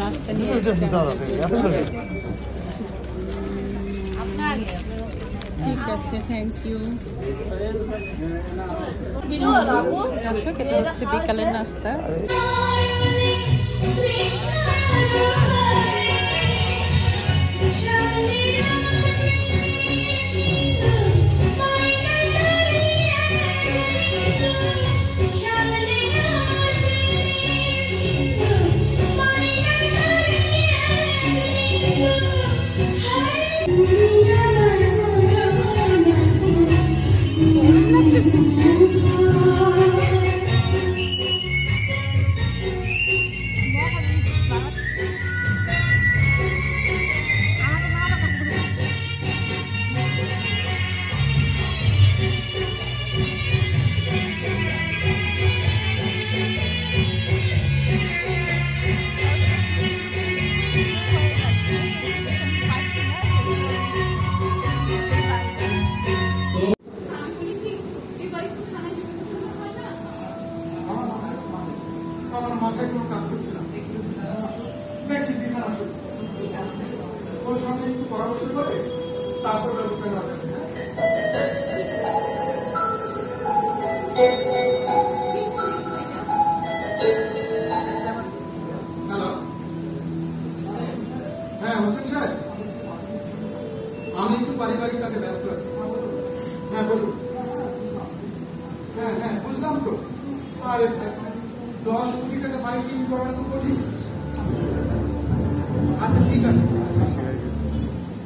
নাস্তা নিয়ে। ঠিক আছে থ্যাংক ইউ দর্শক এটা হচ্ছে বিকালের নাস্তা ওর সঙ্গে একটু পরামর্শ করে তারপর ব্যবস্থা নেওয়া যাবে হ্যাঁ? হ্যাঁ হোসেন সাহেব আমি একটু পারিবারিক কাজে ব্যস্ত আছি হ্যাঁ বলুন হ্যাঁ হ্যাঁ বুঝলাম তো আরে দশ কোটি টাকা বাড়ি কিনে করানো তো কঠিন আচ্ছা ঠিক আছে।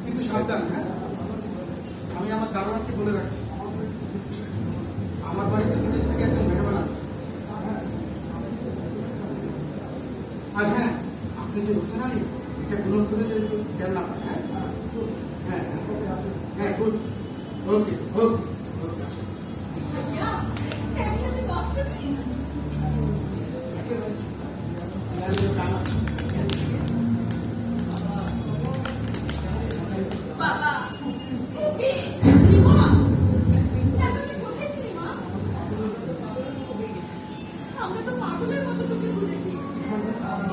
কিন্তু সাবধান হ্যাঁ? আমি আমার দারোয়ানকে বলে রাখছি। আমার বাড়িতে বিদেশ থেকে একজন আসবে। আর হ্যাঁ আপনি যে হোসেন আলী, এটা গ্রহণ করে যে খেয়াল না হ্যাঁ? হ্যাঁ হ্যাঁ। হ্যাঁ গুড ওকে ওকে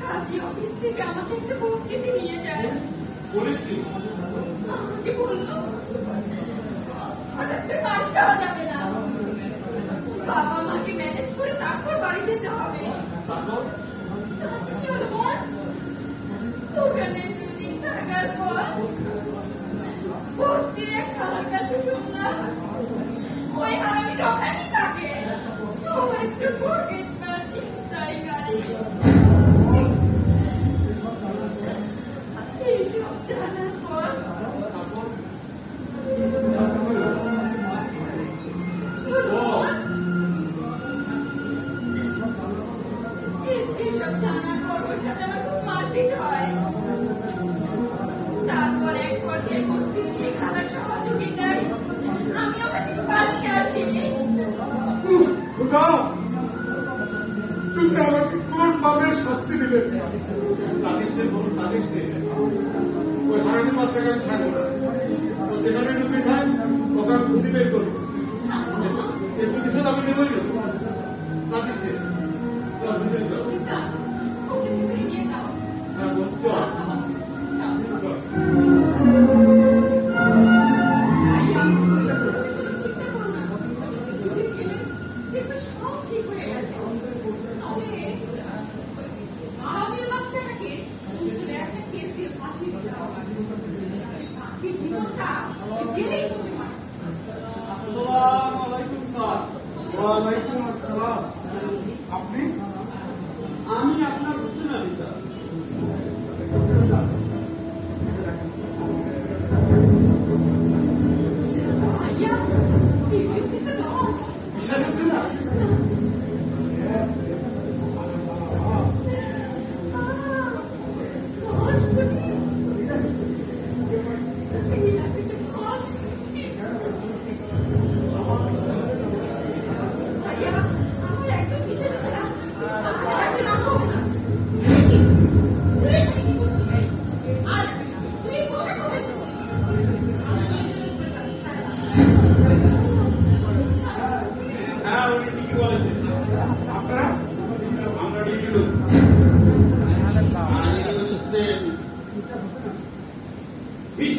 কাজী অফিস থেকে আমাকে একটা বস্তিতে নিয়ে যায়। আমাকে বলল হঠাৎ করে বাড়ি যাওয়া যাবে না। বাবা মাকে ম্যানেজ করে তারপর বাড়ি যেতে হবে। তারপর? কি হলো বল? ওখানে ওই হারানি বাচ্চাকে আমি ছাড়বো না। তো সেখানে ঢুকে থাক ওকে আমি খুঁজে বের করব ওয়ালাইকুম আসসালাম আপনি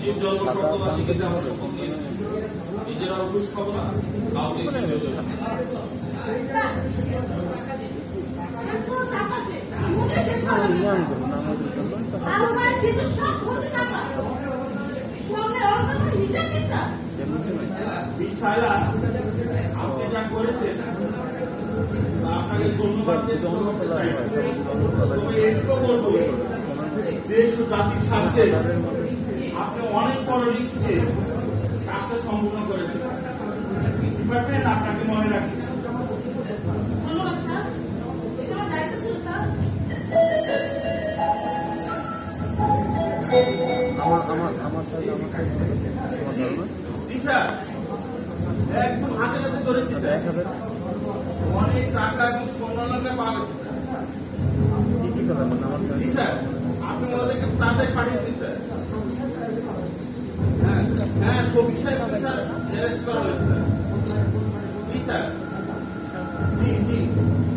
মুজিব জন্মশব্দবাসী কিন্তু আমরা শপথ নিয়েছি নিজেরাও ঘুষ খাব না জাতির স্বার্থে আপনি অনেক বড় রিস্ক নিয়ে কাজটা সম্পূর্ণ করেছেন। ডিপার্টমেন্ট আপনাকে মনে রাখি। ধন্যবাদ স্যার। এটা আমার দায়িত্ব ছিল স্যার। আমার আমার আমার সাথে আমার সাথে তোমার ধারণা জি স্যার। একদম হাতে হাতে ধরেছি স্যার। অনেক টাকা এবং পাওয়া গেছে স্যার। কি কি কথা মানে আমার জি স্যার। আপনি ওদেরকে তাড়াতাড়ি পাঠিয়ে দিন শফিক সাহেবকে স্যার অ্যারেস্ট করা হয়েছে জি জি জি